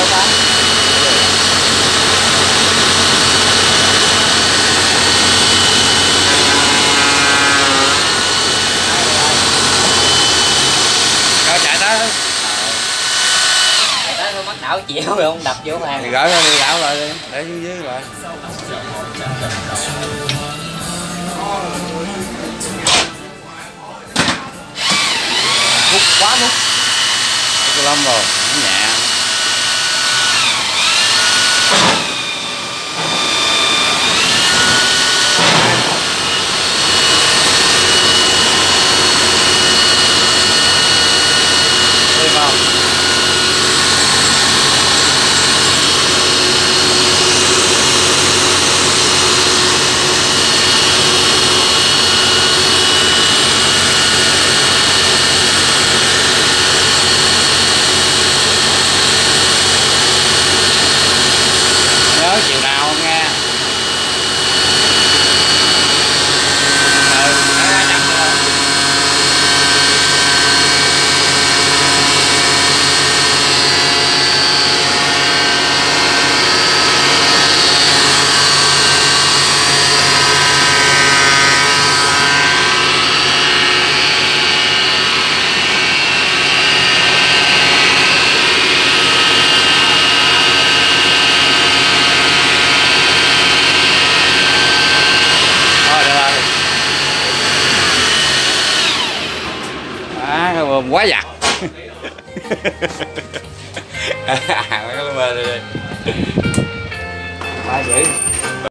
đâu ta. Rồi chạy tới. Tới tôi bắt đảo chịu rồi không đập vô hàng. Thì gỡ ra đi đảo lại đi để dưới lại. Hút quá luôn cái lắm rồi nhẹ. à, quá giặt. À,